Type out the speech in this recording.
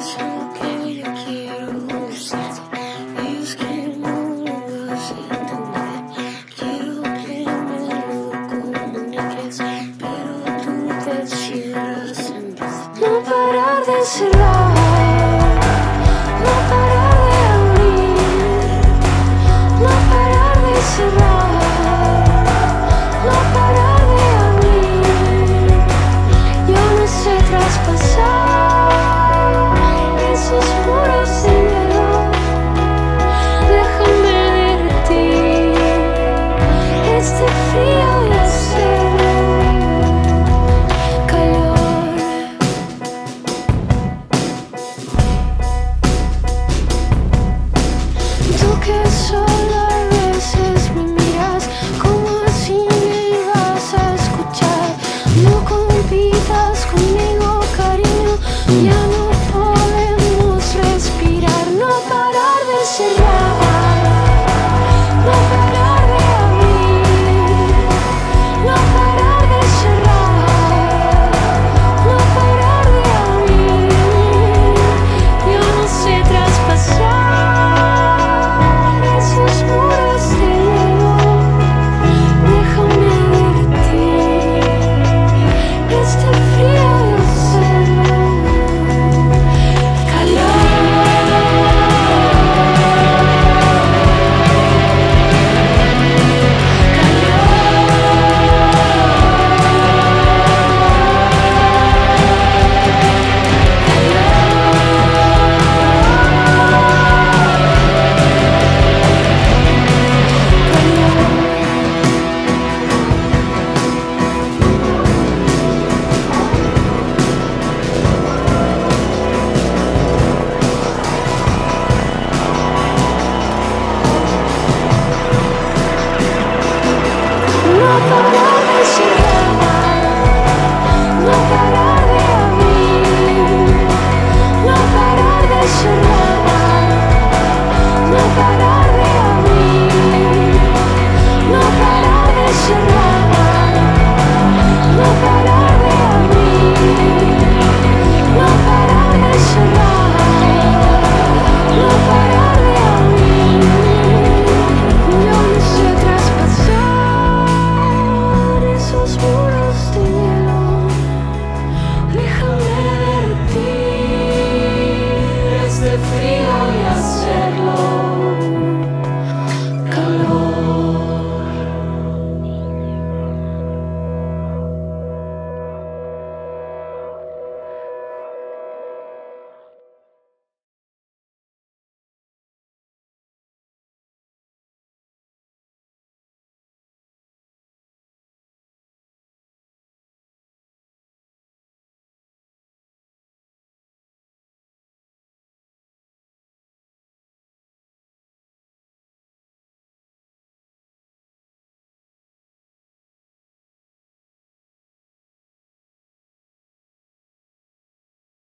Yes. the free.